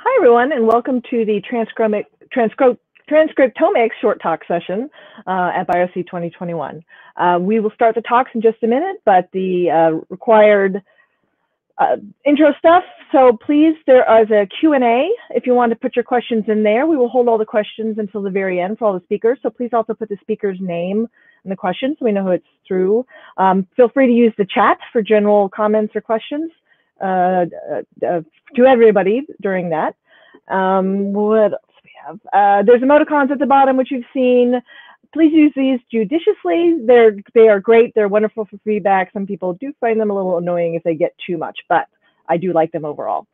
Hi, everyone, and welcome to the transcriptomics short talk session uh, at BioC 2021. Uh, we will start the talks in just a minute, but the uh, required uh, intro stuff. So please, there is a Q&A. If you want to put your questions in there, we will hold all the questions until the very end for all the speakers. So please also put the speaker's name in the question so we know who it's through. Um, feel free to use the chat for general comments or questions uh, uh, to everybody during that. Um, what else we have? Uh, there's emoticons at the bottom, which you've seen. Please use these judiciously. They're they are great. They're wonderful for feedback. Some people do find them a little annoying if they get too much, but I do like them overall.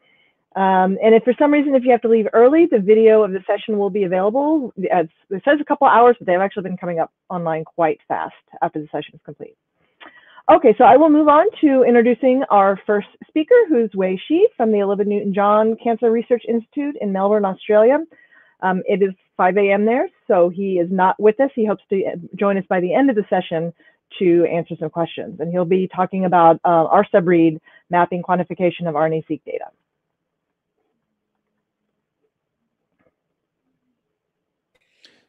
Um, and if for some reason, if you have to leave early, the video of the session will be available. It says a couple hours, but they've actually been coming up online quite fast after the session is complete. Okay, so I will move on to introducing our first speaker, who's Wei Shi from the Olivia Newton-John Cancer Research Institute in Melbourne, Australia. Um, it is 5 a.m. there, so he is not with us. He hopes to join us by the end of the session to answer some questions. And he'll be talking about uh, Rsubread mapping quantification of RNA-seq data.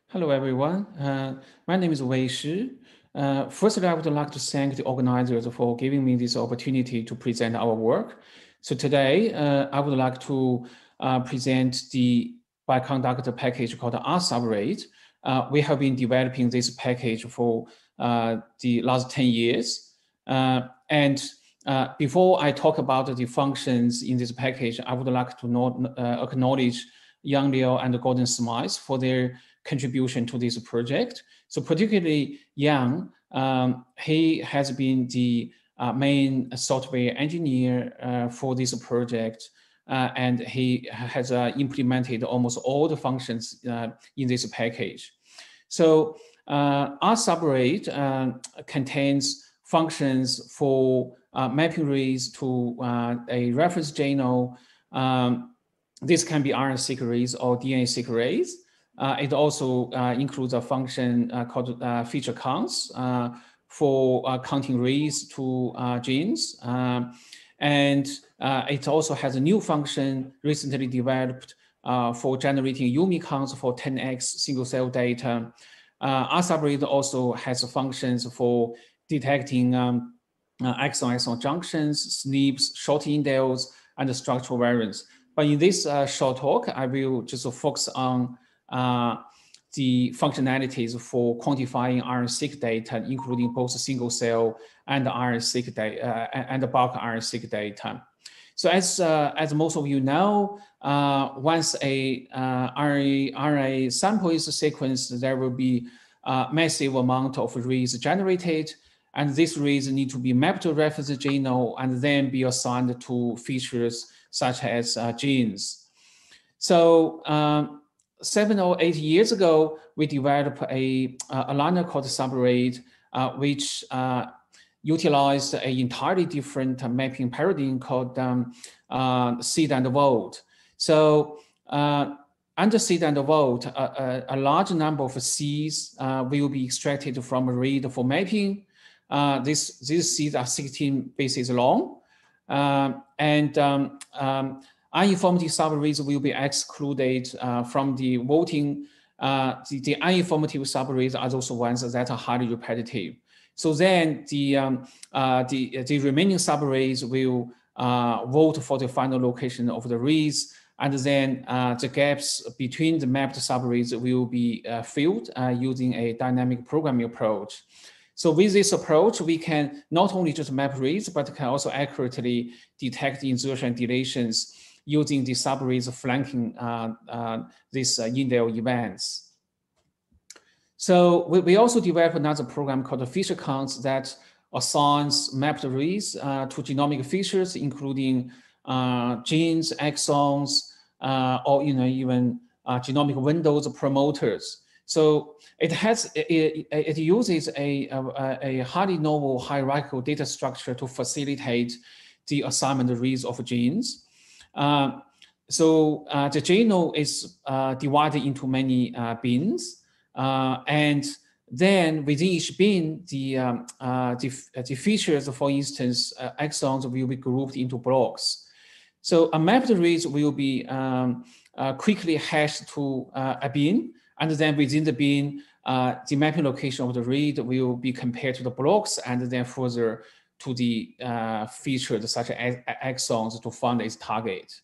Hello, everyone. Uh, my name is Wei Shi. Uh, firstly, I would like to thank the organizers for giving me this opportunity to present our work. So today, uh, I would like to uh, present the bioconductor package called Rsubread. Uh, we have been developing this package for uh, the last 10 years. Uh, and before I talk about the functions in this package, I would like to not, acknowledge Yang Liao and Gordon Smyth for their contribution to this project. So particularly Yang, um, he has been the uh, main software engineer uh, for this project, uh, and he has uh, implemented almost all the functions uh, in this package. So uh, Rsubread contains functions for mapping reads to a reference genome. Um, this can be RNA-seq reads or DNA-seq reads. Uh, it also uh, includes a function uh, called uh, feature counts uh, for uh, counting reads to genes. And it also has a new function recently developed for generating UMI counts for 10x single cell data. Uh, Rsubread also has functions for detecting um, exon-exon junctions, SNPs, short indels, and structural variants. But in this short talk, I will just focus on uh, the functionalities for quantifying RNA-seq data, including both single cell and RNA-seq data uh, and bulk RNA-seq data. So as, uh, as most of you know, uh, once a uh, RNA, RNA sample is sequenced, there will be a massive amount of reads generated, and these reads need to be mapped to reference genome and then be assigned to features such as uh, genes. So um, seven or eight years ago, we developed a, a aligner called subread, uh, which uh, utilized an entirely different mapping paradigm called um, uh, seed and vote. So uh, under seed and vote, a, a, large number of seeds uh, will be extracted from a read for mapping. Uh, this, these seeds are 16 bases long. and um, um, uninformative subreads will be excluded uh, from the voting. Uh, the, the uninformative subreads are those ones that are highly repetitive. So then the, um, uh, the, the remaining subreads will uh, vote for the final location of the reads, and then uh, the gaps between the mapped subreads will be uh, filled using a dynamic programming approach. So with this approach, we can not only just map reads, but can also accurately detect insertion deletions using the subreads flanking uh, uh, these uh, indel events. So we, we also developed another program called feature counts that assigns mapped reads uh, to genomic features, including uh, genes, exons, uh, or you know even genomic windows promoters. So it has it, it uses a, a, a highly novel hierarchical data structure to facilitate the assignment of reads of genes. Uh, so uh, the genome is uh, divided into many bins, and then within each bin, the, um, the, the, features, for instance, exons will be grouped into blocks. So a mapped reads will be um, quickly hashed to a bin, and then within the bin, uh, the mapping location of the read will be compared to the blocks and then further to the uh, features such as exons to find its target.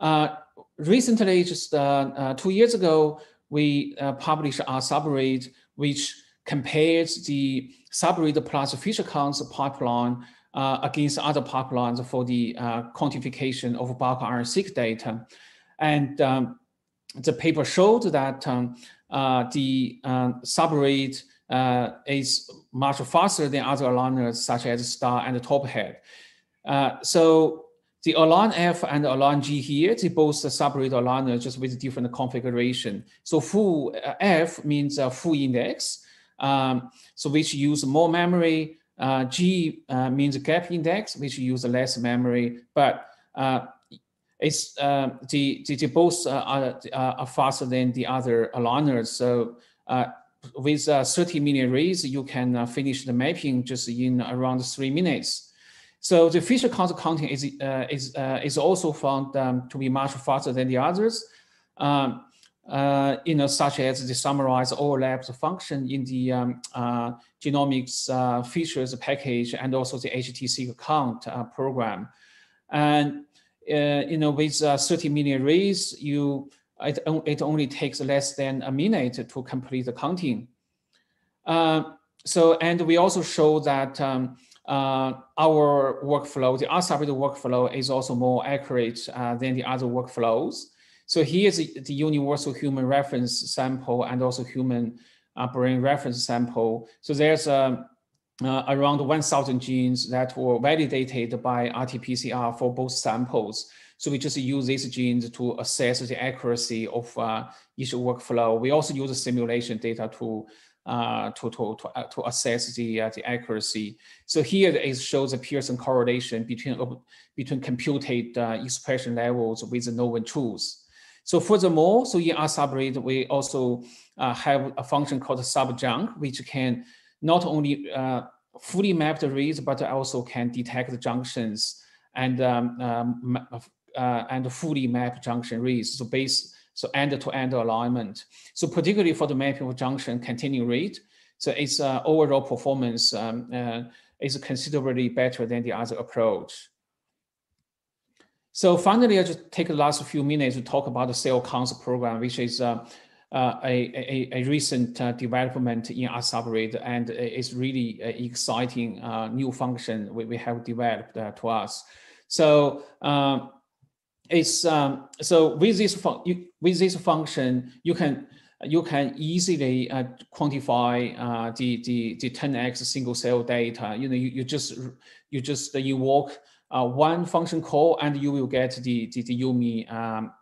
Uh, recently, just uh, uh, two years ago, we uh, published our subread, which compares the subread plus feature counts pipeline against other pipelines for the quantification of bulk RNA-seq data. And um, the paper showed that um, uh, the subread uh, is much faster than other aligners such as star and TopHat. Uh, so the align F and align G here, they both separate aligners just with different configuration. So full uh, F means a full index, um, so which use more memory. Uh, G uh, means gap index, which use less memory, but it's uh, the, the, the both are, are faster than the other aligners. So with uh, 30 million reads, you can uh, finish the mapping just in around three minutes. So the feature count counting is uh, is uh, is also found um, to be much faster than the others. Um, uh, you know, such as the summarize overlaps function in the um, uh, genomics features package and also the HT-seq count program. And uh, you know, with uh, 30 million reads, you it, it only takes less than a minute to complete the counting. Uh, so, and we also show that um, uh, our workflow, the RSubread workflow is also more accurate uh, than the other workflows. So here's the, the, universal human reference sample and also human brain reference sample. So there's um, uh, around 1,000 genes that were validated by RT-PCR for both samples. So we just use these genes to assess the accuracy of uh, each workflow. We also use the simulation data to uh, to, to, to, uh, to assess the, uh, the accuracy. So here it shows a Pearson correlation between, between computed uh, expression levels with the known truths. So furthermore, so in RSubread, we also uh, have a function called subjunc, which can not only uh, fully the reads, but also can detect the junctions and um, um, uh, and fully mapped junction reads. So base so end-to-end -end alignment. So particularly for the mapping of junction continuing read, so its uh, overall performance um, uh, is considerably better than the other approach. So finally, I just take the last few minutes to talk about the cell counts program, which is uh, uh, a, a, a, recent uh, development in RSubread, and it's really exciting uh, new function we, we have developed to us. So um, it's um, so with this you, with this function you can you can easily uh, quantify uh, the, the the 10x single cell data. You know you, you just you just invoke uh, one function call and you will get the the, the UMI um,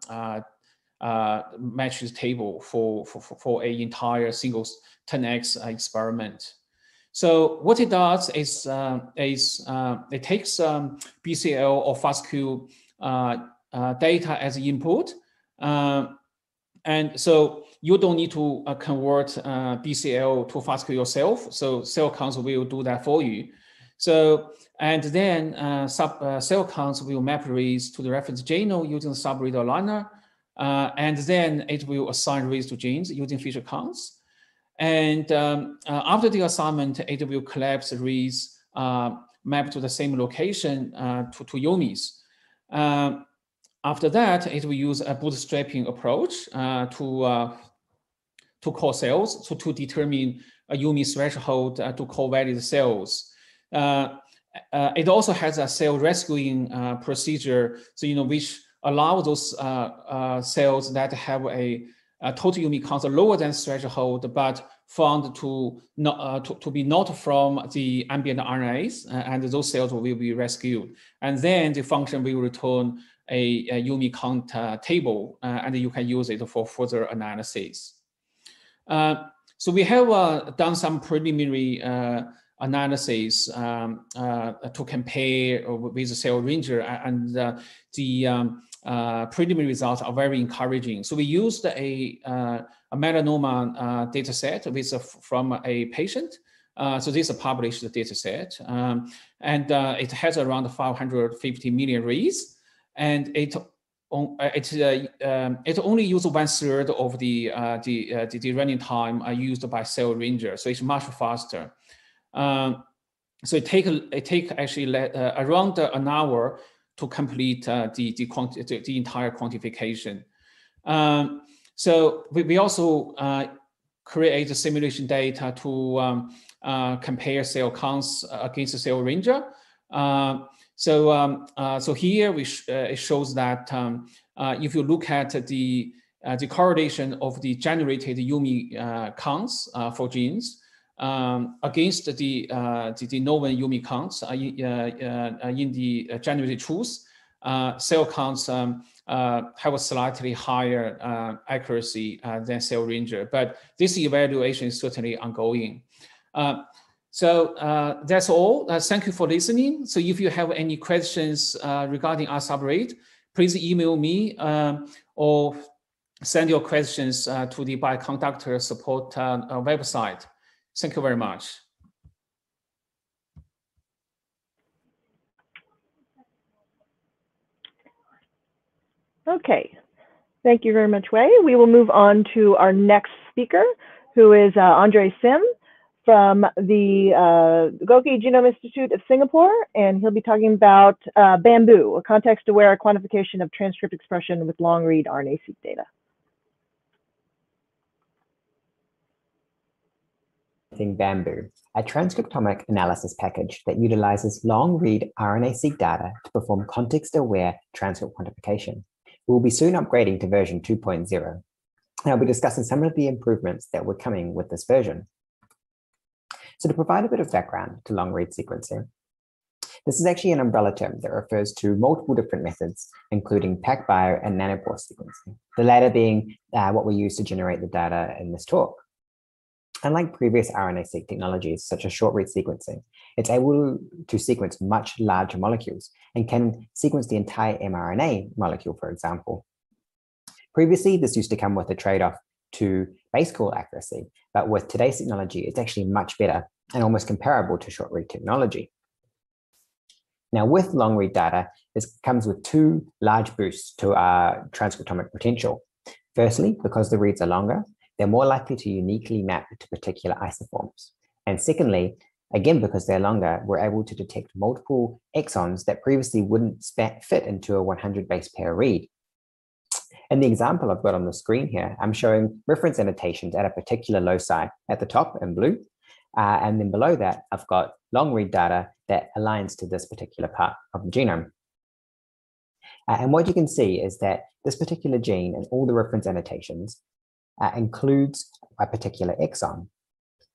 uh, matches table for, for, for a entire single 10x experiment. So what it does is, uh, is uh, it takes um, BCL or FASTQ uh, uh, data as input. Uh, and so you don't need to convert BCL to FASTQ yourself. So cell counts will do that for you. So, and then sub, cell counts will map reads to the reference genome using subread aligner. Uh, and then it will assign reads to genes using feature counts. And um, uh, after the assignment, it will collapse reads uh, mapped to the same location uh, to, to. Um, after that, it will use a bootstrapping approach uh, to, uh, to call cells so to determine a UMI threshold to call valid cells. it also has a cell rescuing procedure, so you know which allow those uh, uh, cells that have a, a total UMI count lower than threshold, but found to not uh, to, to be not from the ambient RNAs, and those cells will be rescued. And then the function will return a, a UMI count uh, table, uh, and you can use it for further analysis. Uh, so we have done some preliminary analysis um, to compare with the cell ranger, and the um, uh, preliminary results are very encouraging. So we used a, uh, a melanoma uh, data set with a, from a patient. Uh, so this is a published data set. Um, and uh, it has around 550 million reads. And it on, it uh, um, it only uses one third of the uh, the, uh, the, the running time used by Cell Ranger, so it's much faster. Um, so it take it take actually around an hour to complete the the, quanti- the, entire quantification. Um, so we, we also create the simulation data to um, uh, compare cell counts against the cell ranger. Uh, so, um, uh, so here we sh it shows that um, if you look at the the correlation of the generated UMI counts for genes, um, against the, uh, the, the known UMI counts uh, uh, in the generated truth, cell counts um, have a slightly higher accuracy than cell ranger, but this evaluation is certainly ongoing. So uh, that's all. Uh, thank you for listening. So if you have any questions uh, regarding Rsubread, please email me um, or send your questions to the bioconductor support website. Thank you very much. Okay, thank you very much, Wei. We will move on to our next speaker, who is uh, Andre Sim from the uh, Goeke Genome Institute of Singapore, and he'll be talking about uh, Bambu, a context-aware quantification of transcript expression with long-read RNA-seq data. Bambu, a transcriptomic analysis package that utilizes long-read RNA-seq data to perform context-aware transcript quantification. We'll be soon upgrading to version 2.0, I'll be discussing some of the improvements that were coming with this version. So to provide a bit of background to long-read sequencing, this is actually an umbrella term that refers to multiple different methods, including PacBio and nanopore sequencing, the latter being uh, what we use to generate the data in this talk. Unlike previous RNA-seq technologies, such as short-read sequencing, it's able to sequence much larger molecules and can sequence the entire mRNA molecule, for example. Previously, this used to come with a trade-off to base call accuracy, but with today's technology, it's actually much better and almost comparable to short-read technology. Now, with long-read data, this comes with two large boosts to our transcriptomic potential. Firstly, because the reads are longer, they're more likely to uniquely map to particular isoforms. And secondly, again, because they're longer, we're able to detect multiple exons that previously wouldn't fit into a 100 base pair read. In the example I've got on the screen here, I'm showing reference annotations at a particular loci at the top in blue. Uh, and then below that, I've got long read data that aligns to this particular part of the genome. Uh, and what you can see is that this particular gene and all the reference annotations uh, includes a particular exon.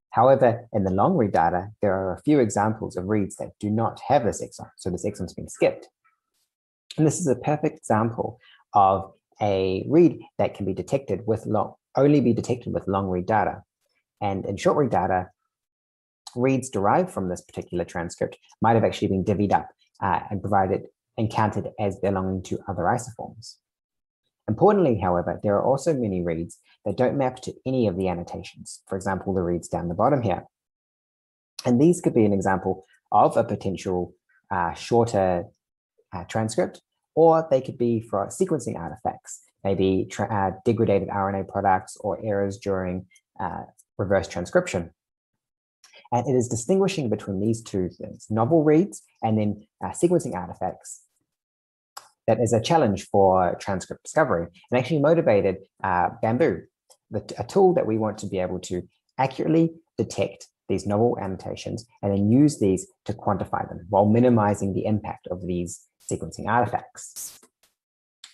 However, in the long read data, there are a few examples of reads that do not have this exon, so this exon's been skipped. And this is a perfect example of a read that can be detected with long, only be detected with long read data. And in short read data, reads derived from this particular transcript might have actually been divvied up uh, and provided and counted as belonging to other isoforms. Importantly, however, there are also many reads that don't map to any of the annotations. For example, the reads down the bottom here. And these could be an example of a potential uh, shorter uh, transcript, or they could be for sequencing artifacts, maybe uh, degraded RNA products or errors during uh, reverse transcription. And it is distinguishing between these two things, novel reads and then uh, sequencing artifacts that is a challenge for transcript discovery and actually motivated uh, Bambu, the, a tool that we want to be able to accurately detect these novel annotations and then use these to quantify them while minimizing the impact of these sequencing artifacts.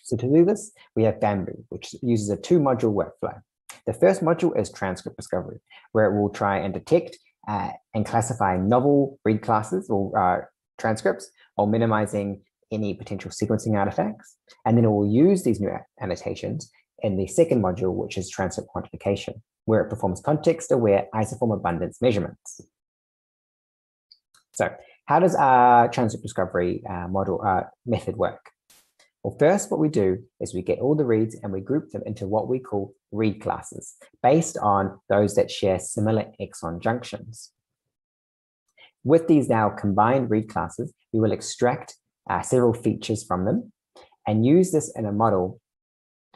So to do this, we have Bambu, which uses a two module workflow. The first module is transcript discovery, where it will try and detect uh, and classify novel read classes or uh, transcripts while minimizing any potential sequencing artifacts. And then it will use these new annotations in the second module, which is transcript quantification, where it performs context-aware isoform abundance measurements. So how does our transcript discovery uh, model uh, method work? Well, first, what we do is we get all the reads and we group them into what we call read classes, based on those that share similar exon junctions. With these now combined read classes, we will extract uh, several features from them. and use this in a model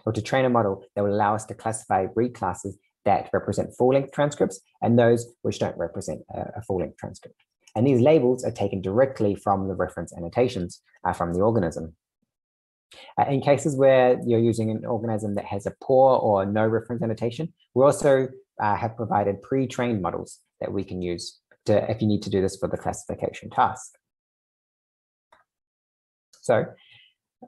or to train a model that will allow us to classify read classes that represent full-length transcripts and those which don't represent a, a full-length transcript. And these labels are taken directly from the reference annotations uh, from the organism. Uh, in cases where you're using an organism that has a poor or no reference annotation, we also uh, have provided pre-trained models that we can use to, if you need to do this for the classification task. So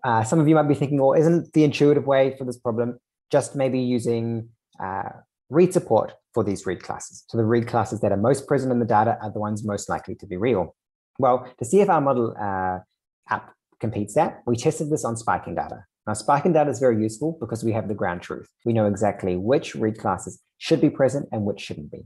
uh, some of you might be thinking, well, isn't the intuitive way for this problem just maybe using uh, read support for these read classes? So the read classes that are most present in the data are the ones most likely to be real. Well, to see if our model uh, app competes that, we tested this on spike-in data. Now, spike-in data is very useful because we have the ground truth. We know exactly which read classes should be present and which shouldn't be.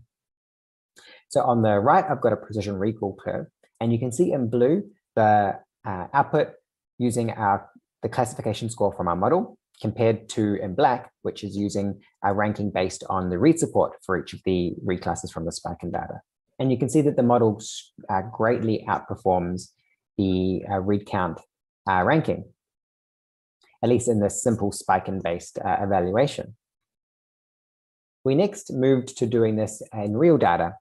So on the right, I've got a precision recall curve, and you can see in blue the uh, output using our the classification score from our model compared to in black, which is using a ranking based on the read support for each of the read classes from the spike-in data. And you can see that the model uh, greatly outperforms the uh, read count uh, ranking, at least in this simple spike-in based uh, evaluation. We next moved to doing this in real data.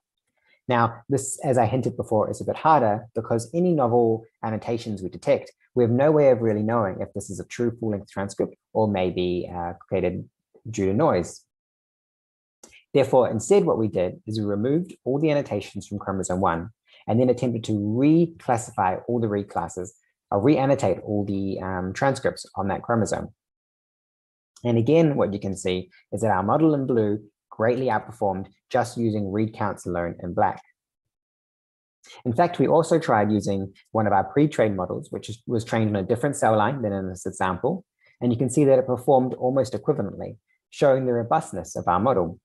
Now, this, as I hinted before, is a bit harder because any novel annotations we detect we have no way of really knowing if this is a true full-length transcript or maybe uh, created due to noise. Therefore, instead what we did is we removed all the annotations from chromosome 1 and then attempted to reclassify all the read classes or re-annotate all the um, transcripts on that chromosome. And again, what you can see is that our model in blue greatly outperformed just using read counts alone in black. In fact, we also tried using one of our pre-trained models, which was trained on a different cell line than in this example. And you can see that it performed almost equivalently, showing the robustness of our model.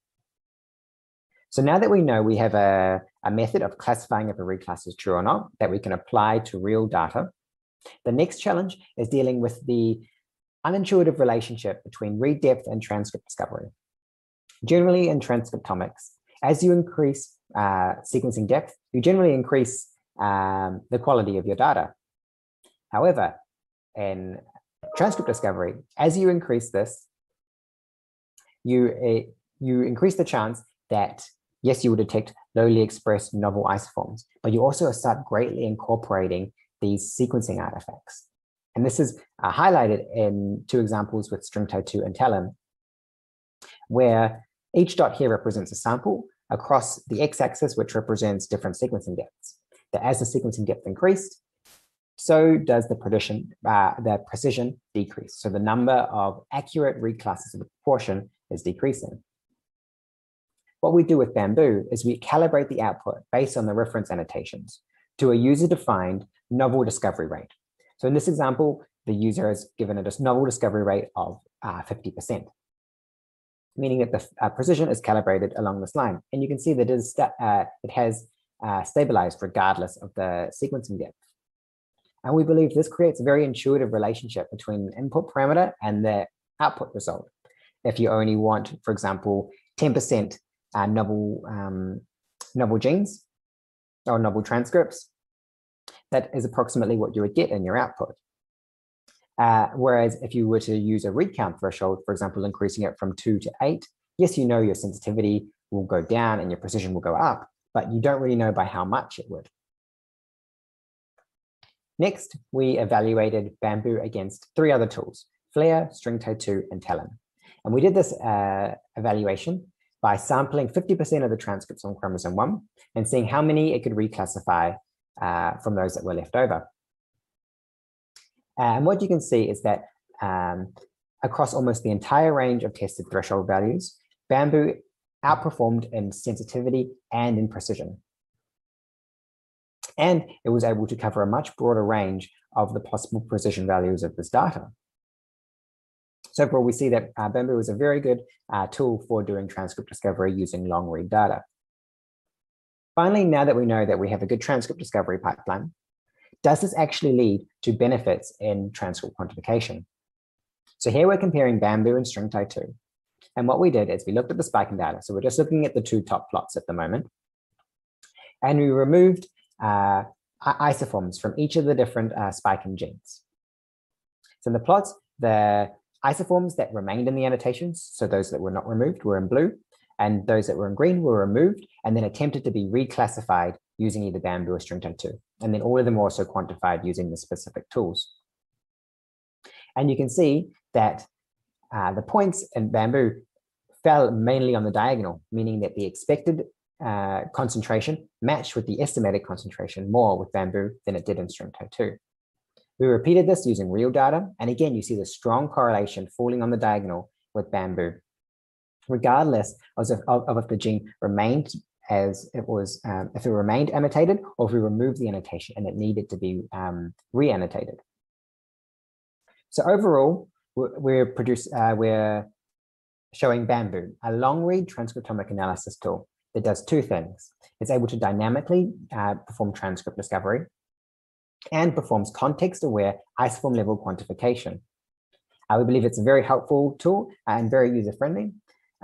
So now that we know we have a, a method of classifying if a read class is true or not that we can apply to real data, the next challenge is dealing with the unintuitive relationship between read depth and transcript discovery. Generally in transcriptomics, as you increase uh, sequencing depth, you generally increase um, the quality of your data. However, in transcript discovery, as you increase this, you, uh, you increase the chance that, yes, you will detect lowly expressed novel isoforms, but you also start greatly incorporating these sequencing artifacts. And this is uh, highlighted in two examples with StringTie2 and TALON, where each dot here represents a sample across the x-axis, which represents different sequencing depths. That as the sequencing depth increased, so does the precision, uh, the precision decrease. So the number of accurate read classes of the proportion is decreasing. What we do with Bambu is we calibrate the output based on the reference annotations to a user-defined novel discovery rate. So in this example, the user has given a novel discovery rate of 50%. Meaning that the uh, precision is calibrated along this line. And you can see that it, is uh, it has uh, stabilized regardless of the sequencing depth. And we believe this creates a very intuitive relationship between input parameter and the output result. If you only want, for example, 10% uh, novel, um, novel genes or novel transcripts, that is approximately what you would get in your output. Uh, whereas if you were to use a read count threshold, for example, increasing it from two to eight, yes, you know your sensitivity will go down and your precision will go up, but you don't really know by how much it would. Next, we evaluated Bambu against three other tools, FLAIR, StringTie2, and TALON. And we did this uh, evaluation by sampling 50% of the transcripts on chromosome 1 and seeing how many it could reclassify uh, from those that were left over. And what you can see is that um, across almost the entire range of tested threshold values, Bambu outperformed in sensitivity and in precision. And it was able to cover a much broader range of the possible precision values of this data. So overall, we see that uh, Bambu is a very good uh, tool for doing transcript discovery using long read data. Finally, now that we know that we have a good transcript discovery pipeline, does this actually lead to benefits in transcript quantification? So here we're comparing Bambu and string StringTie2. And what we did is we looked at the spike-in data. So we're just looking at the two top plots at the moment. And we removed uh, isoforms from each of the different uh, spike-in genes. So in the plots, the isoforms that remained in the annotations, so those that were not removed were in blue, and those that were in green were removed and then attempted to be reclassified using either Bambu or string StringTie2. And then all of them were also quantified using the specific tools. And you can see that uh, the points in Bambu fell mainly on the diagonal, meaning that the expected uh, concentration matched with the estimated concentration more with Bambu than it did in StringTie2. We repeated this using real data, and again, you see the strong correlation falling on the diagonal with Bambu regardless of, of, of if the gene remained as it was, um, if it remained annotated or if we removed the annotation and it needed to be um, re-annotated. So overall, we're, we're, uh, we're showing Bambu, a long-read transcriptomic analysis tool that does two things. It's able to dynamically uh, perform transcript discovery and performs context-aware isoform level quantification. Uh, we believe it's a very helpful tool and very user-friendly,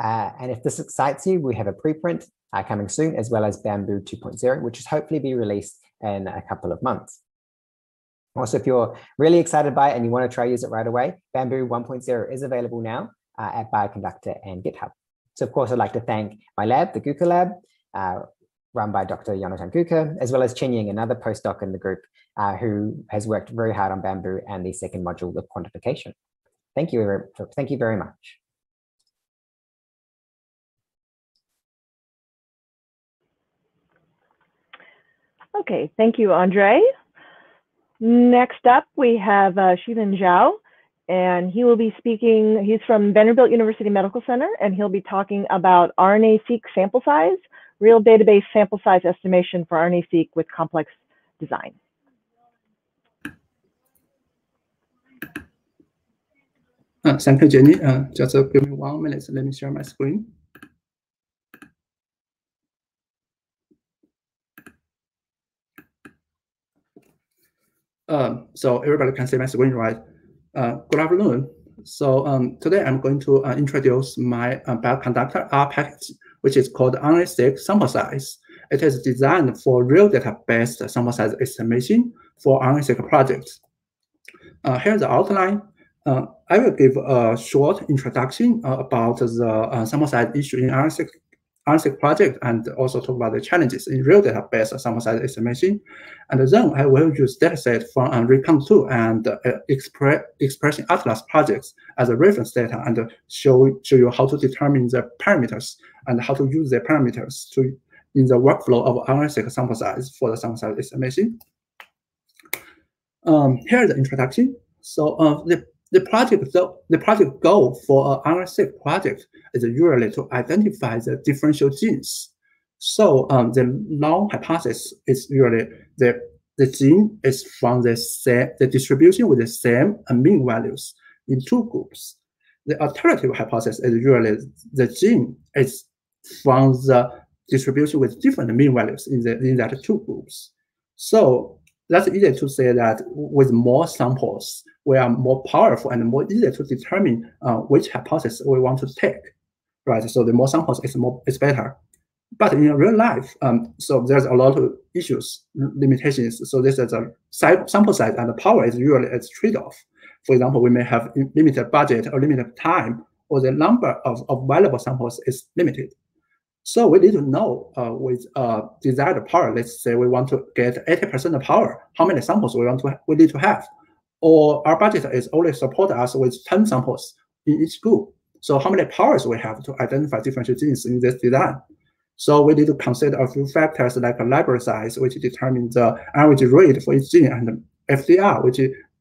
uh, and if this excites you, we have a preprint uh, coming soon, as well as Bambu 2.0, which is hopefully be released in a couple of months. Also, if you're really excited by it and you want to try use it right away, Bambu 1.0 is available now uh, at Bioconductor and GitHub. So of course, I'd like to thank my lab, the Goeke Lab, uh, run by Dr. Jonathan Goeke, as well as Chen Ying, another postdoc in the group, uh, who has worked very hard on Bambu and the second module of quantification. Thank you, thank you very much. Okay, thank you, Andre. Next up, we have uh, Shilin Zhao, and he will be speaking. He's from Vanderbilt University Medical Center, and he'll be talking about RNA-seq sample size, real database sample size estimation for RNA-seq with complex design. Uh, thank you, Jenny. Uh, just uh, give me one minute. Let me share my screen. Um, so everybody can see my screen, right? Uh, good afternoon. So um, today I'm going to uh, introduce my uh, bioconductor R package, which is called RNA-seq sample size. It is designed for real data-based sample size estimation for RNA-seq projects. Uh, here's the outline. Uh, I will give a short introduction uh, about the uh, sample size issue in RNA-seq RNA-seq project and also talk about the challenges in real database sample size estimation. And then I will use dataset from uh, recount2 and uh, Expre Expression Atlas projects as a reference data and show, show you how to determine the parameters and how to use the parameters to in the workflow of RNA-seq sample size for the sample size estimation. Um, here is the introduction. So uh, the the project, the, the project goal for an RNA-seq project is usually to identify the differential genes. So um, the null hypothesis is usually the the gene is from the same the distribution with the same mean values in two groups. The alternative hypothesis is usually the gene is from the distribution with different mean values in the in that two groups. So that's easy to say that with more samples, we are more powerful and more easy to determine uh, which hypothesis we want to take, right? So the more samples is more is better. But in real life, um, so there's a lot of issues, limitations. So this is a sample size and the power is usually a trade-off. For example, we may have limited budget or limited time, or the number of, available samples is limited. So we need to know uh, with uh, desired power. Let's say we want to get 80% of power. How many samples we want to we need to have? Or our budget is only support us with 10 samples in each group. So how many powers we have to identify differential genes in this design? So we need to consider a few factors like library size, which determines the average rate for each gene, and FDR, which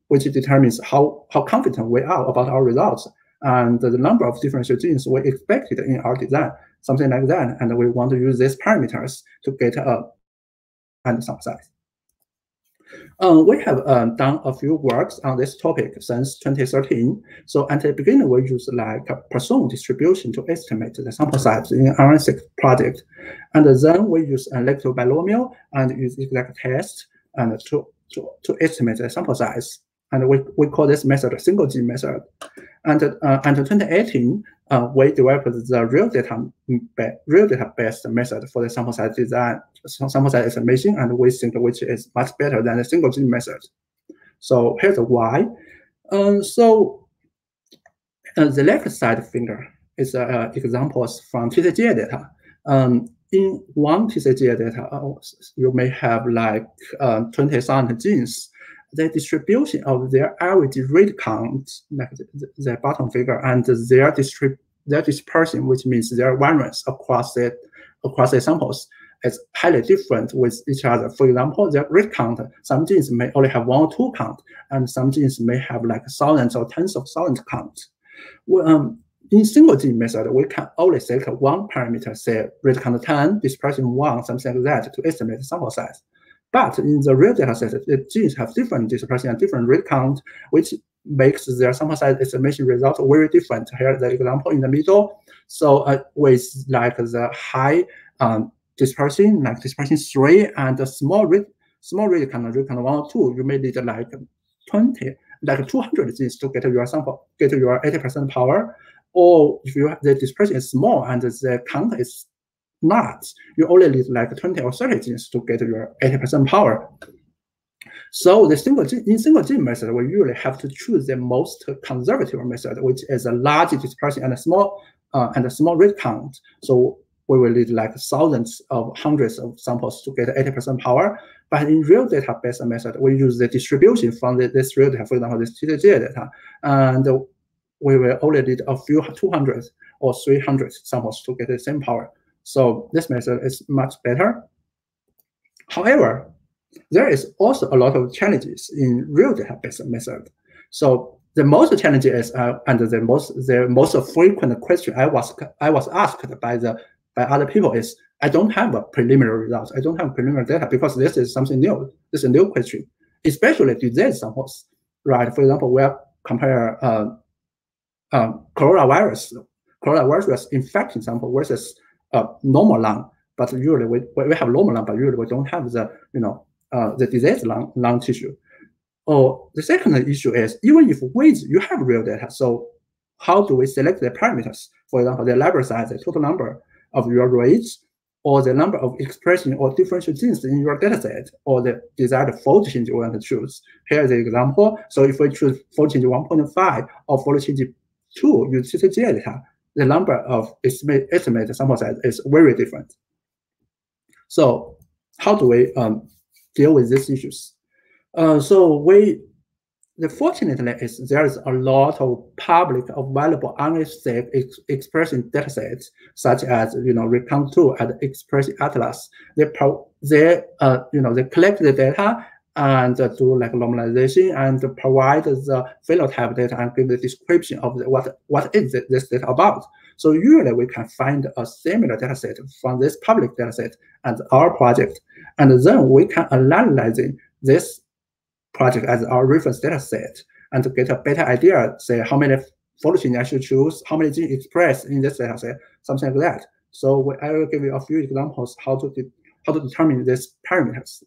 which determines how how confident we are about our results, and the number of differential genes we expected in our design something like that. And we want to use these parameters to get a and some size. Um, we have um, done a few works on this topic since 2013. So at the beginning, we use like a Poisson distribution to estimate the sample size in RNA-seq project. And then we use a electro binomial and use exact test and to, to, to estimate the sample size. And we, we call this method a single gene method. And uh, until 2018, uh, we developed the real data real data based method for the sample size design, sample size estimation, and we think which is much better than the single gene method. So here's why. Um, so uh, the left side figure is uh, examples from TCGA data. Um, in one TCGA data, uh, you may have like uh, 20,000 genes. The distribution of their average read count, like the, the bottom figure, and their distrib their dispersion, which means their variance across the across the samples, is highly different with each other. For example, their read count, some genes may only have one or two count, and some genes may have like thousands or tens of thousands count. Well, um, in single gene method, we can only take one parameter, say read count 10, dispersion 1, something like that, to estimate sample size. But in the real data set, the genes have different dispersion and different read count, which makes their sample size estimation result very different. Here, the example in the middle. So uh, with like the high um, dispersion, like dispersion three, and the small read, small read count, read count one or two, you may need like 20, like 200 genes to get your sample, get your 80% power. Or if you have the dispersion is small and the count is not, you only need like 20 or 30 genes to get your 80% power. So the single gene, in single gene method, we usually have to choose the most conservative method, which is a large dispersion and a small uh, and a small read count. So we will need like thousands of hundreds of samples to get 80% power. But in real data-based method, we use the distribution from the, this real data, for example, this TCGA data, and we will only need a few 200 or 300 samples to get the same power. So this method is much better. However, there is also a lot of challenges in real data-based method. So the most challenge is, uh, and the most the most frequent question I was I was asked by the by other people is, I don't have a preliminary results. I don't have preliminary data because this is something new. This is a new question, especially disease samples, right? For example, we compare uh, uh, coronavirus, coronavirus infection sample versus uh, normal lung, but usually we, we have normal lung, but usually we don't have the, you know, uh, the disease lung, lung tissue. Or the second issue is even if we you have real data, so how do we select the parameters? For example, the library size, the total number of your reads, or the number of expression or differential genes in your dataset, or the desired fold change you want to choose. Here is the example. So if we choose fold change 1.5 or fold change 2 use TCGA data, the number of estimate, estimate sample size is very different. So how do we um, deal with these issues? Uh, so we, the fortunately is there is a lot of public available RNA-seq ex expression datasets, such as you know recount2 and Expression Atlas. They pro they uh, you know they collect the data and do like normalization and provide the phenotype data and give the description of the, what what is this data about. So usually we can find a similar dataset from this public dataset and our project, and then we can analyze this project as our reference dataset and to get a better idea, say how many photogene I should choose, how many genes expressed in this dataset, something like that. So I will give you a few examples how to how to determine these parameters.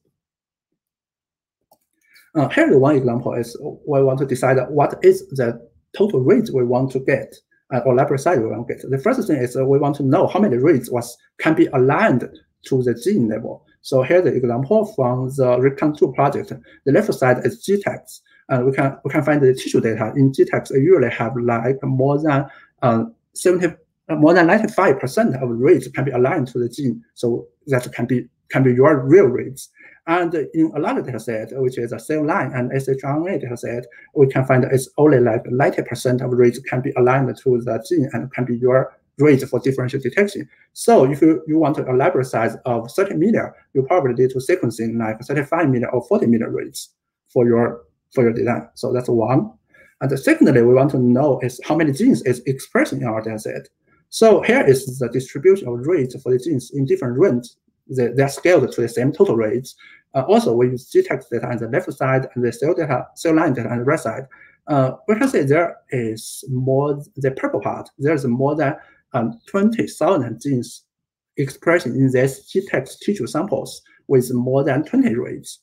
Uh, here's one example is we want to decide what is the total reads we want to get uh, or library size we want to get. The first thing is uh, we want to know how many reads was can be aligned to the gene level. So here's the example from the recount2 project. The left side is GTEx. And we can we can find the tissue data in GTEx usually have like more than uh, 70 more than 95% of reads can be aligned to the gene. So that can be can be your real reads. And in another data set, which is a cell line and shRNA data set, we can find it's only like 90% of reads can be aligned to the gene and can be your reads for differential detection. So if you, you want a library size of 30 million, you probably need to sequencing like 35 million or 40 million reads for your for your design. So that's one. And the secondly, we want to know is how many genes is expressed in our data set. So here is the distribution of reads for the genes in different ranges they, are scaled to the same total rates. Uh, also, we use GTEx data on the left side and the cell data, cell line data on the right side. Uh, we can say there is more, the purple part, there's more than um, 20,000 genes expressed in these GTEx tissue samples with more than 20 reads.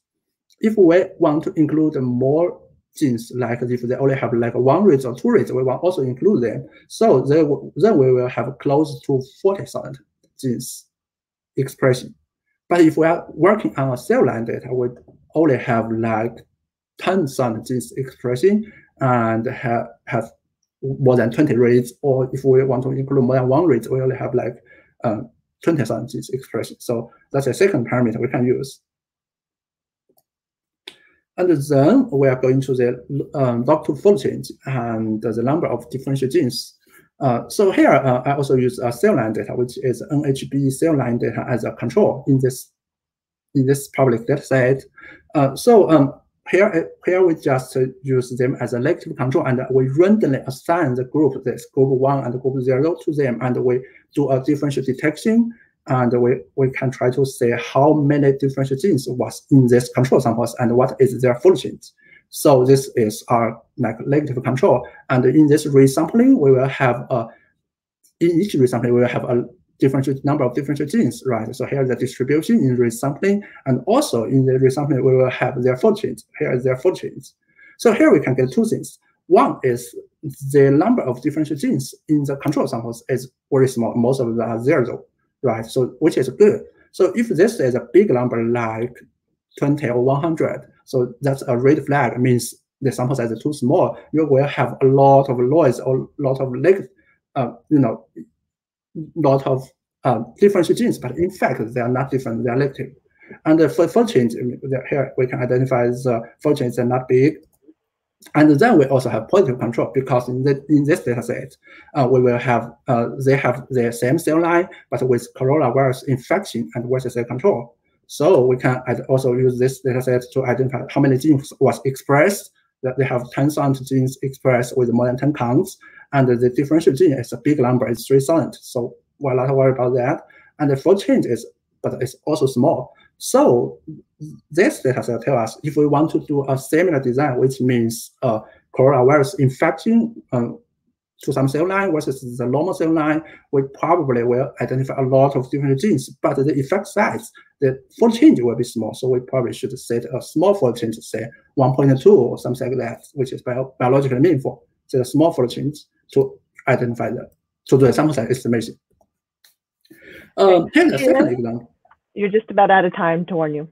If we want to include more genes, like if they only have like one read or two reads, we want also include them. So they, then we will have close to 40,000 genes expression. But if we are working on a cell line data, we only have like 10,000 genes expression, and have, have more than 20 reads, or if we want to include more than one read, we only have like um, 20,000 genes expression. So that's a second parameter we can use. And then we are going to the um, log2 fold change and the number of differential genes. Uh, so here uh, I also use a cell line data, which is NHB cell line data as a control in this in this public data set. Uh, so um, here, here we just use them as a negative control and we randomly assign the group, this group one and group zero to them, and we do a differential detection and we, we can try to see how many differential genes was in this control samples and what is their change. So this is our like negative control. And in this resampling, we will have a, in each resampling, we will have a different number of different genes, right? So here's the distribution in resampling, and also in the resampling, we will have their change. Here is their change. So here we can get two things. One is the number of differential genes in the control samples is very small. Most of them are zero right? So which is good. So if this is a big number like 20 or 100, so that's a red flag. It means the sample size is too small. You will have a lot of noise or a lot of like, uh, you know, lot of uh, different genes, but in fact they are not different. They are relative. And for fold change, here we can identify the fold change are not big. And then we also have positive control because in, the, in this data set, uh, we will have, uh, they have the same cell line, but with coronavirus infection and versus control. So we can also use this data set to identify how many genes was expressed, that they have 10,000 genes expressed with more than 10 counts, and the differential gene is a big number, it's 3,000. So we're not worried about that. And the fold change is, but it's also small. So this data set tell us if we want to do a similar design, which means uh, coronavirus infection um, to some cell line versus the normal cell line, we probably will identify a lot of different genes, but the effect size, the fold change will be small. So we probably should set a small fold change, say 1.2 or something like that, which is bio biologically meaningful. So a small fold change to identify the, to do a sample size estimation. Um, here's a second example. You're just about out of time to warn you.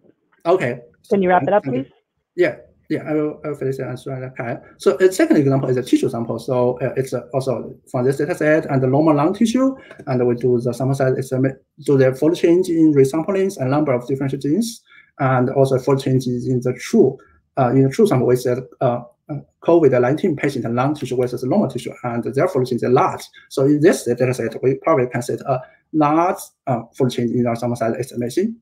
Okay. Can you wrap it up, please? Yeah. Yeah, I will, I will finish the answer. Okay. So the second example is a tissue sample. So uh, it's uh, also from this data set and the normal lung tissue, and we do the sample size estimate, do the fold change in resamplings and number of differential genes, and also fold changes in the true, uh, in the true sample, we said uh, COVID-19 patient lung tissue versus normal tissue, and therefore change is large. So in this data set, we probably can set a large uh, fold change in our sample size estimation.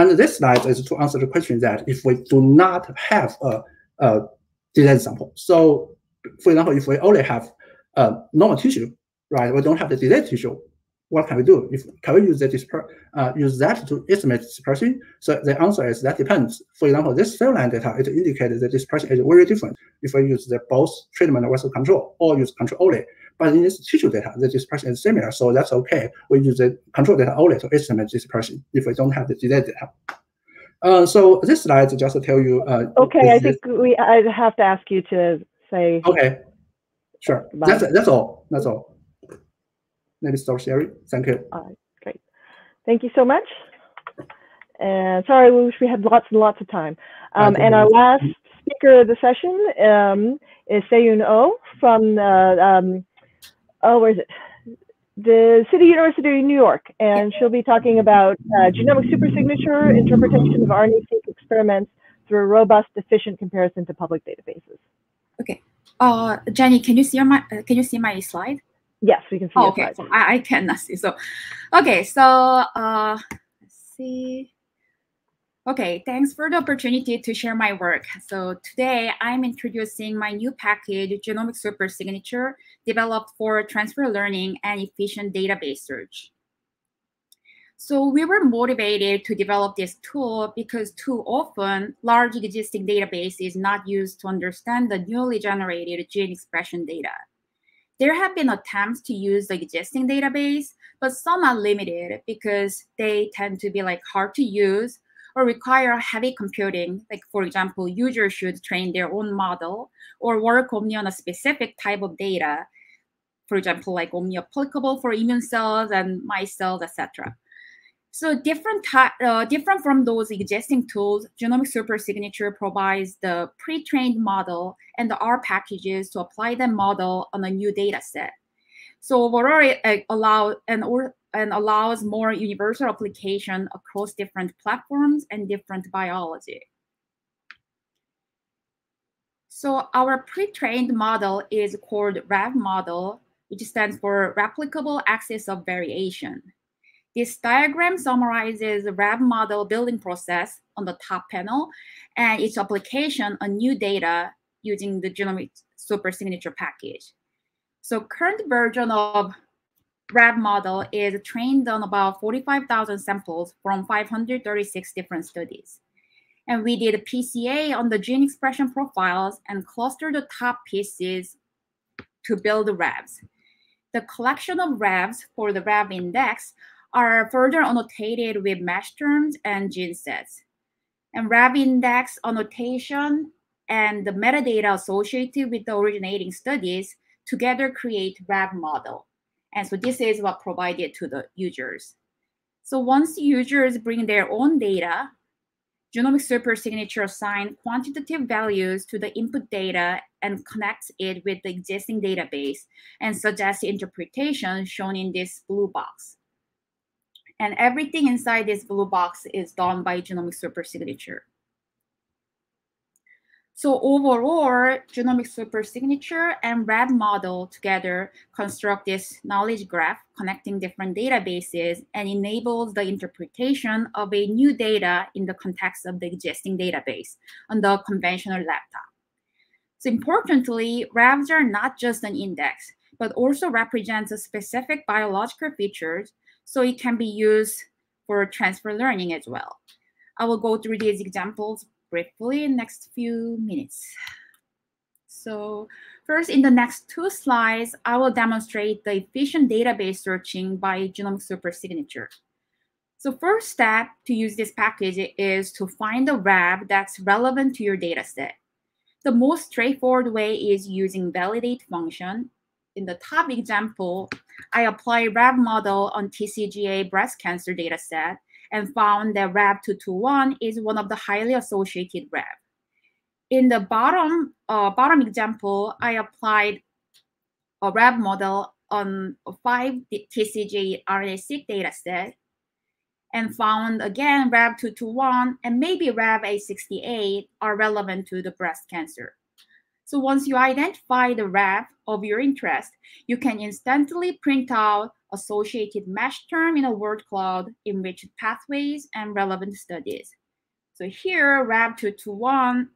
And this slide is to answer the question that if we do not have a, a sample, so for example, if we only have a normal tissue, right, we don't have the disease tissue, what can we do? If can we use that uh, use that to estimate dispersion? So the answer is that depends. For example, this cell line data it indicates that dispersion is very different if we use the both treatment versus control or use control only. But in this tissue data, the dispersion is similar, so that's okay. We use the control data only to estimate dispersion if we don't have the disease data. Uh, so this slide just to tell you. Uh, okay, I think we I have to ask you to say. Okay, sure. That's that's all. That's all. Let me stop sharing. Thank you. All right, great. Thank you so much. And sorry, we wish we had lots and lots of time. Um, and our last speaker of the session um, is Sehyun Oh from the um, oh, where is it? The City University of New York, and she'll be talking about uh, genomic supersignature interpretation of RNA-seq experiments through a robust, efficient comparison to public databases. Okay, uh, Jenny, can you see my uh, can you see my slide? Yes, we can see. Oh, okay, so I, I cannot see. So, okay, so uh, let's see. Okay, thanks for the opportunity to share my work. So today I'm introducing my new package, Genomic Super Signature, developed for transfer learning and efficient database search. So we were motivated to develop this tool because too often large existing database is not used to understand the newly generated gene expression data. There have been attempts to use the existing database, but some are limited because they tend to be like hard to use or require heavy computing. Like for example, users should train their own model or work only on a specific type of data. For example, like only applicable for immune cells and mice cells, etc. So different, uh, different from those existing tools, Genomic Supersignature provides the pre-trained model and the R packages to apply the model on a new data set. So overall, it allow and, or, and allows more universal application across different platforms and different biology. So our pre-trained model is called RAV model, which stands for Replicable Axis of Variation. This diagram summarizes the RAV model building process on the top panel and its application on new data using the genomic supersignature package. So current version of RAV model is trained on about 45,000 samples from 536 different studies. And we did a PCA on the gene expression profiles and clustered the top PCs to build the RAVs. The collection of RAVs for the RAV index are further annotated with MeSH terms and gene sets. And RAV index annotation and the metadata associated with the originating studies together create RAV model. And so this is what provided to the users. So once users bring their own data, Genomic Supersignature assigns quantitative values to the input data and connects it with the existing database and suggests interpretation shown in this blue box. And everything inside this blue box is done by Genomic Supersignature. So overall, genomic supersignature and RAV model together construct this knowledge graph connecting different databases and enables the interpretation of a new data in the context of the existing database on the conventional laptop. So importantly, RAVs are not just an index, but also represents a specific biological features, so it can be used for transfer learning as well. I will go through these examples briefly in next few minutes. So first, in the next two slides, I will demonstrate the efficient database searching by genomic supersignature. So first step to use this package is to find the RAV that's relevant to your dataset. The most straightforward way is using validate function. In the top example, I apply RAV model on TCGA breast cancer dataset and found that RAV221 is one of the highly associated RAV. In the bottom, uh, bottom example, I applied a RAV model on five TCGA RNA-seq dataset and found again RAV221 and maybe RAV868 are relevant to the breast cancer. So once you identify the RAV of your interest, you can instantly print out associated MeSH term in a word cloud enriched pathways and relevant studies. So here, RAV221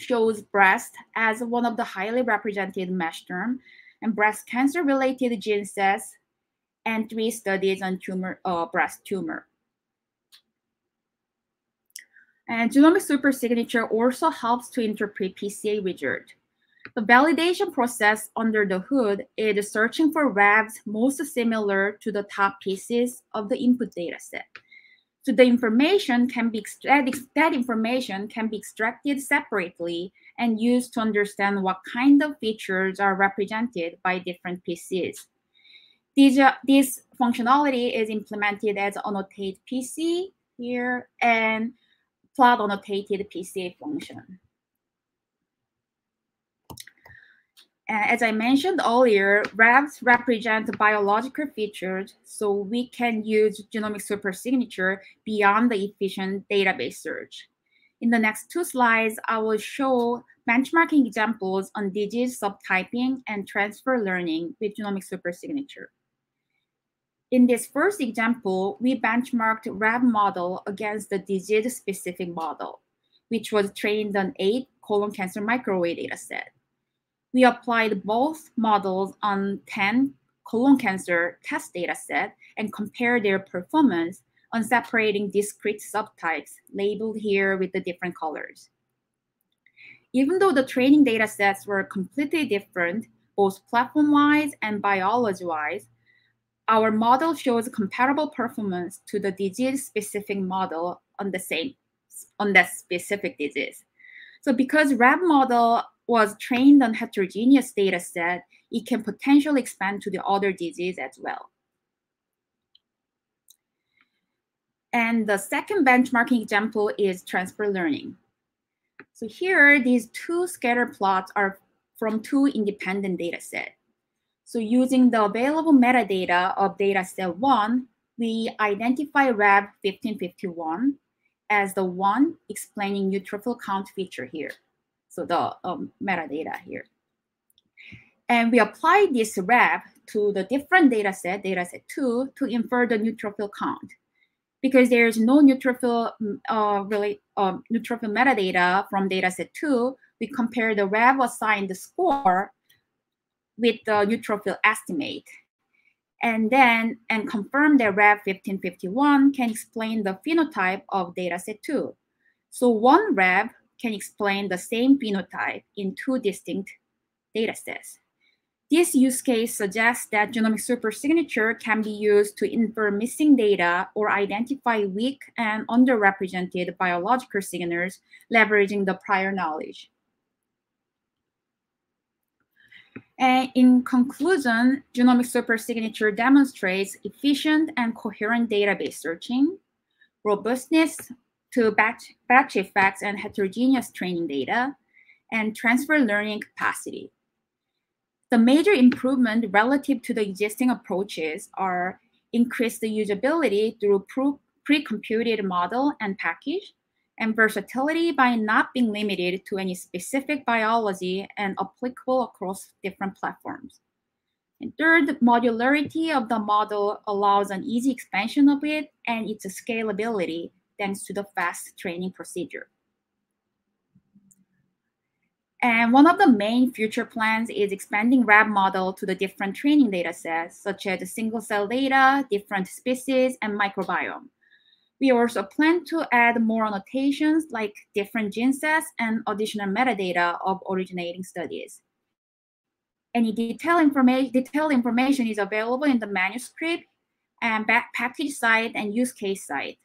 shows breast as one of the highly represented MeSH term and breast cancer related gene sets and three studies on tumor uh, breast tumor. And genomic supersignature also helps to interpret PCA result. The validation process under the hood is searching for RAVs most similar to the top PCs of the input dataset. So the information can be that information can be extracted separately and used to understand what kind of features are represented by different PCs. These, uh, this functionality is implemented as annotate PC here and plot annotated PCA function. as I mentioned earlier, RAVs represent biological features, so we can use genomic supersignature beyond the efficient database search. In the next two slides, I will show benchmarking examples on disease subtyping and transfer learning with genomic supersignature. In this first example, we benchmarked RAV model against the disease-specific model, which was trained on eight colon cancer microarray dataset we applied both models on 10 colon cancer test data set and compared their performance on separating discrete subtypes labeled here with the different colors. Even though the training data sets were completely different, both platform-wise and biology-wise, our model shows comparable performance to the disease-specific model on the same on that specific disease. So because RAV model was trained on heterogeneous data set, it can potentially expand to the other disease as well. And the second benchmarking example is transfer learning. So here, these two scatter plots are from two independent data sets. So using the available metadata of data set one, we identify RAV 1551 as the one explaining neutrophil count feature here. So the um, metadata here. And we apply this RAV to the different data set, data set two, to infer the neutrophil count. Because there's no neutrophil, mm, uh, really, uh, neutrophil metadata from data set two, we compare the RAV assigned score with the neutrophil estimate. And then, and confirm that RAV 1551 can explain the phenotype of data set two. So one RAV can explain the same phenotype in two distinct data sets. This use case suggests that genomic supersignature can be used to infer missing data or identify weak and underrepresented biological signatures, leveraging the prior knowledge. And in conclusion, genomic supersignature demonstrates efficient and coherent database searching, robustness to batch, batch effects and heterogeneous training data, and transfer learning capacity. The major improvement relative to the existing approaches are increased usability through pre-computed model and package, and versatility by not being limited to any specific biology and applicable across different platforms. And third, modularity of the model allows an easy expansion of it and its scalability thanks to the fast training procedure. And one of the main future plans is expanding RAV model to the different training data sets, such as single cell data, different species, and microbiome. We also plan to add more annotations like different gene sets and additional metadata of originating studies. Any detailed, informa detailed information is available in the manuscript and package site and use case site.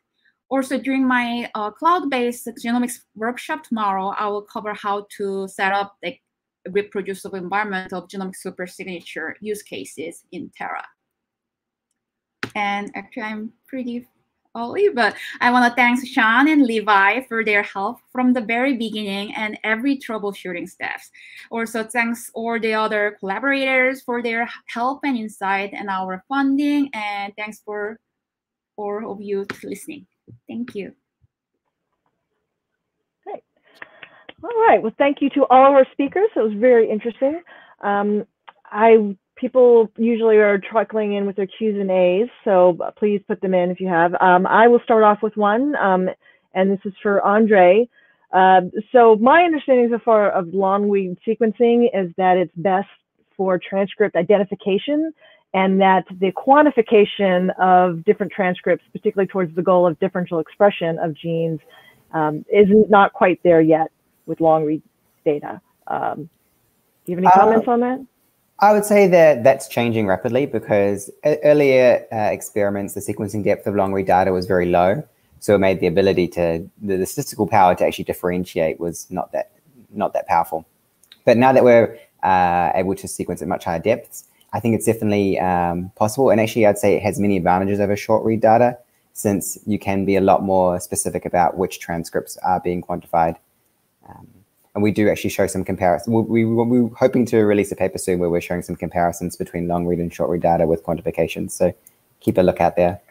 Also, during my uh, cloud-based genomics workshop tomorrow, I will cover how to set up the reproducible environment of genomic supersignature use cases in Terra. And actually, I'm pretty but I want to thank Sean and Levi for their help from the very beginning and every troubleshooting steps. Also, thanks all the other collaborators for their help and insight and our funding. And thanks for all of you listening. Thank you. Great. All right. Well, thank you to all of our speakers. It was very interesting. Um, I people usually are trickling in with their Q's and A's, so please put them in if you have. Um, I will start off with one, um, and this is for Andre. Uh, so my understanding so far of long read sequencing is that it's best for transcript identification and that the quantification of different transcripts, particularly towards the goal of differential expression of genes, um, is not quite there yet with long read data. Um, do you have any comments uh, on that? I would say that that's changing rapidly because earlier uh, experiments, the sequencing depth of long read data was very low. So it made the ability to, the, the statistical power to actually differentiate was not that, not that powerful. But now that we're uh, able to sequence at much higher depths, I think it's definitely um, possible. And actually, I'd say it has many advantages over short read data since you can be a lot more specific about which transcripts are being quantified. Um, and we do actually show some comparisons. We, we, we're hoping to release a paper soon where we're showing some comparisons between long read and short read data with quantifications. So keep a look out there.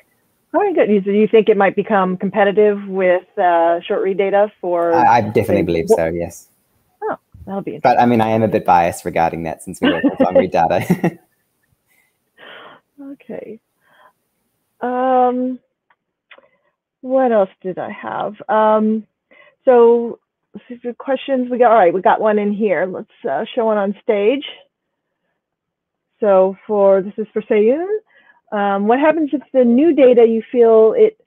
All right, good. Do you think it might become competitive with uh, short read data for? I, I definitely believe so. Yes. Oh, that'll be. But I mean, I am a bit biased regarding that since we work with long read data. Okay. Um, what else did I have? Um, so the questions we got. All right, we got one in here. Let's uh, show one on stage. So for this is for Sehyun. Um, what happens if the new data you feel it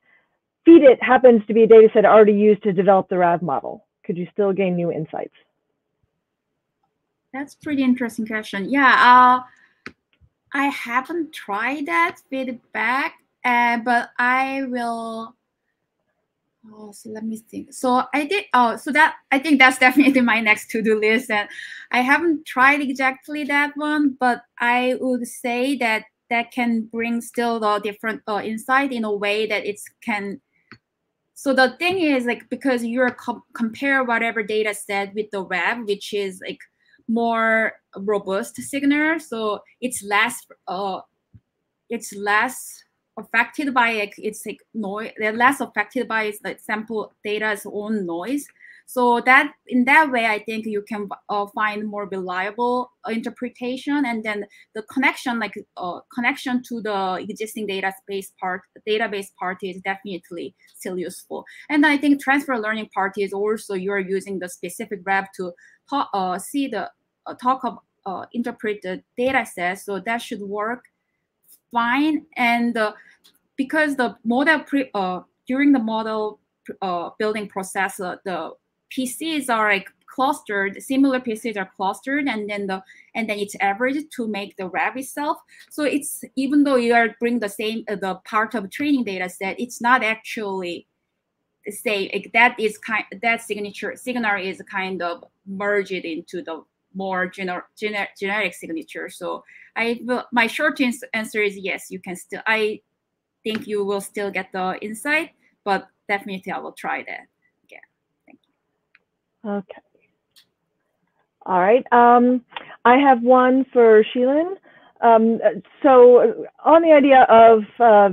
feed it happens to be a data set already used to develop the RAV model? Could you still gain new insights? That's pretty interesting question. Yeah. Uh, I haven't tried that feedback, uh, but I will. Oh, so let me think. So I did. Oh, so that I think that's definitely my next to-do list, and I haven't tried exactly that one, but I would say that that can bring still the different uh, insight in a way that it can so the thing is like because you're com- compare whatever data set with the web, which is like more robust signal, so it's less uh, it's less affected by like, it's like noise. They're less affected by its like sample data's own noise. So that in that way, I think you can uh, find more reliable interpretation, and then the connection, like uh, connection to the existing database part, database part is definitely still useful. And I think transfer learning part is also you're using the specific web to talk, uh, see the uh, talk of uh, interpret the data set. So that should work fine. And uh, because the model pre, uh, during the model uh, building process, uh, the PCs are like clustered, similar PCs are clustered, and then the and then it's averaged to make the RAV itself. So it's even though you are bring the same uh, the part of training data set, it's not actually same. Like that is kind that signature signal is kind of merged into the more gener, gener, generic signature. So I will, my short answer is yes, you can still. I think you will still get the insight, but definitely I will try that. Okay. All right. Um, I have one for Shilin. Um, so on the idea of uh,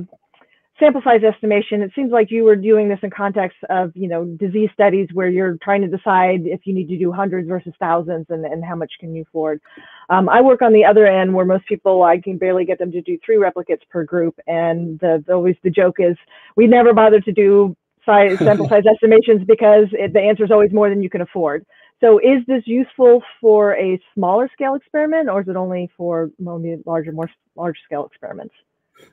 sample size estimation, it seems like you were doing this in context of, you know, disease studies where you're trying to decide if you need to do hundreds versus thousands and, and how much can you afford. Um, I work on the other end where most people, I can barely get them to do three replicates per group. And the, the always the joke is we never bother to do size, sample size estimations because it, the answer is always more than you can afford. So is this useful for a smaller scale experiment or is it only for maybe larger, more large scale experiments?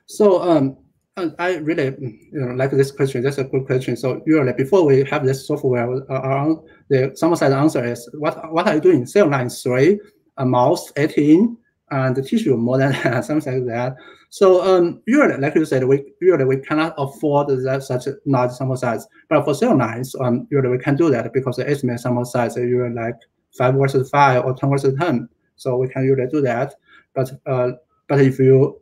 So um, I really you know, like this question. That's a good question. So usually before we have this software, uh, the sample size answer is what what are you doing? Cell line three, a mouse 18, and the tissue more than something like that. So um, usually, like you said, we usually we cannot afford that such large sample size. But for cell lines, um, usually we can do that because the estimate sample size is usually like five versus five or ten versus ten. So we can usually do that. But uh, but if you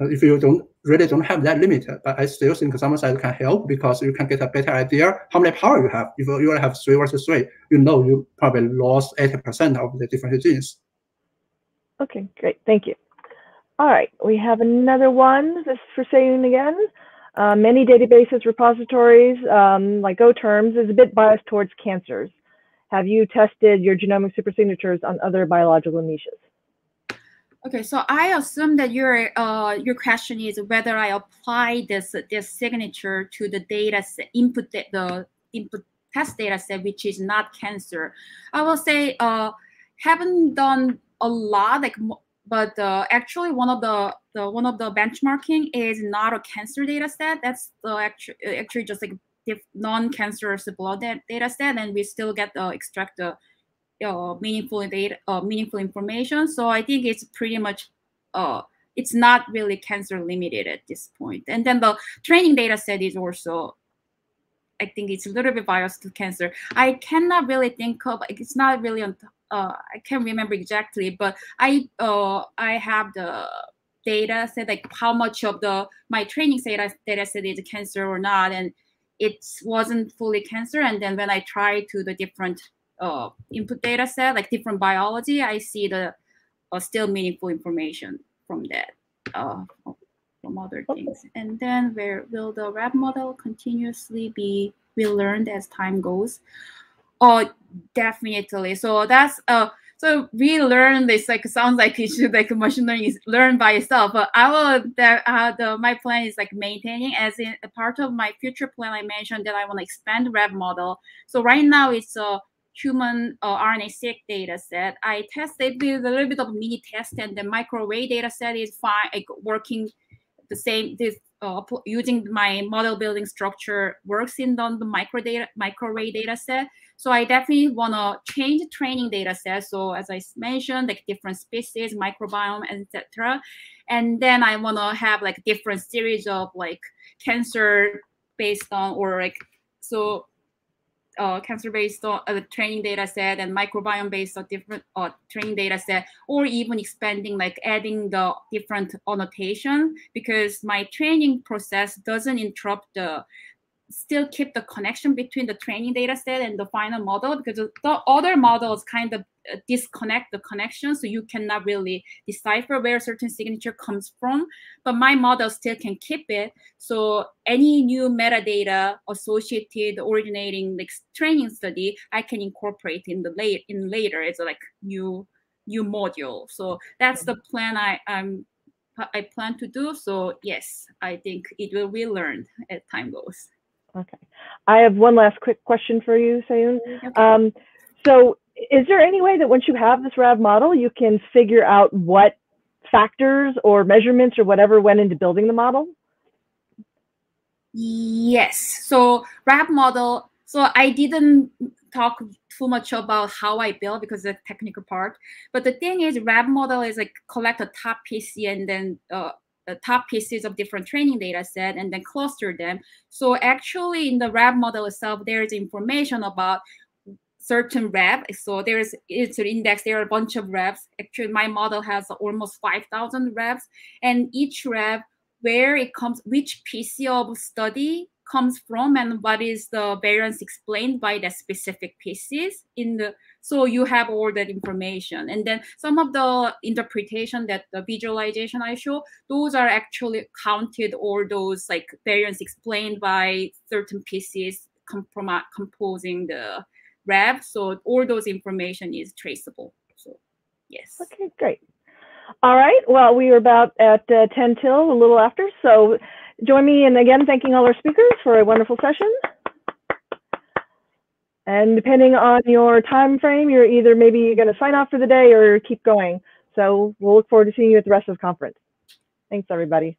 if you don't really don't have that limit, but I still think sample size can help because you can get a better idea how many power you have. If you only have three versus three, you know you probably lost 80% of the different genes. Okay, great. Thank you. All right, we have another one. This is for Sehyun again. Uh, many databases, repositories, um, like GoTerms, is a bit biased towards cancers. Have you tested your genomic supersignatures on other biological niches? Okay, so I assume that your uh, your question is whether I apply this this signature to the data set, input the, input test data set, which is not cancer. I will say uh, haven't done a lot like but uh, actually one of the, the one of the benchmarking is not a cancer data set that's the actually actually just like non-cancerous blood data set and we still get the extract the uh, meaningful data uh, meaningful information so i think it's pretty much uh it's not really cancer limited at this point. and then the training data set is also I think it's a little bit biased to cancer. I cannot really think of it's not really on uh, I can't remember exactly, but I uh, I have the data set like how much of the my training data data set is cancer or not, and it wasn't fully cancer. And then when I try to the different uh, input data set, like different biology, I see the uh, still meaningful information from that. Uh, from other things. And then where will the RAV model continuously be relearned as time goes? Oh, definitely. So that's uh so relearn this like sounds like it should like machine learning is learn by itself. But I will that uh the my plan is like maintaining as in a part of my future plan I mentioned that I want to expand RAV model. So right now it's a human uh, RNA-seq data set. I tested with a little bit of mini test and the microarray data set is fine, like working the same this uh, using my model building structure works in on the micro data microarray data set. So I definitely want to change training data set. So as I mentioned, like different species, microbiome, etc. And then I want to have like different series of like cancer based on or like so uh, cancer-based uh, training data set and microbiome-based different uh, training data set, or even expanding, like adding the different annotation, because my training process doesn't interrupt the still keep the connection between the training data set and the final model because the other models kind of uh, disconnect the connection so you cannot really decipher where certain signature comes from but my model still can keep it so any new metadata associated originating like training study i can incorporate in the late in later as like new new module so that's the plan i i'm I plan to do. So yes, I think it will be learned as time goes. Okay. I have one last quick question for you, Sehyun. Okay. Um, so is there any way that once you have this RAV model, you can figure out what factors or measurements or whatever went into building the model? Yes. So RAV model. So I didn't talk too much about how I build because the technical part. But the thing is, RAV model is like collect a top PC and then uh, the top PCs of different training data set and then cluster them. So actually in the RAV model itself, there's information about certain rev. So there's it's an index. There are a bunch of revs. Actually, my model has almost 5,000 revs, and each rev where it comes, which PC of study comes from, and what is the variance explained by the specific PCs in the. So you have all that information, and then some of the interpretation that the visualization I show, those are actually counted or those like variance explained by certain pieces com- composing the rev. So all those information is traceable. So yes. Okay, great. All right. Well, we are about at uh, 10 till, a little after. So join me in again thanking all our speakers for a wonderful session. And depending on your time frame, you're either maybe going to sign off for the day or keep going. So we'll look forward to seeing you at the rest of the conference. Thanks, everybody.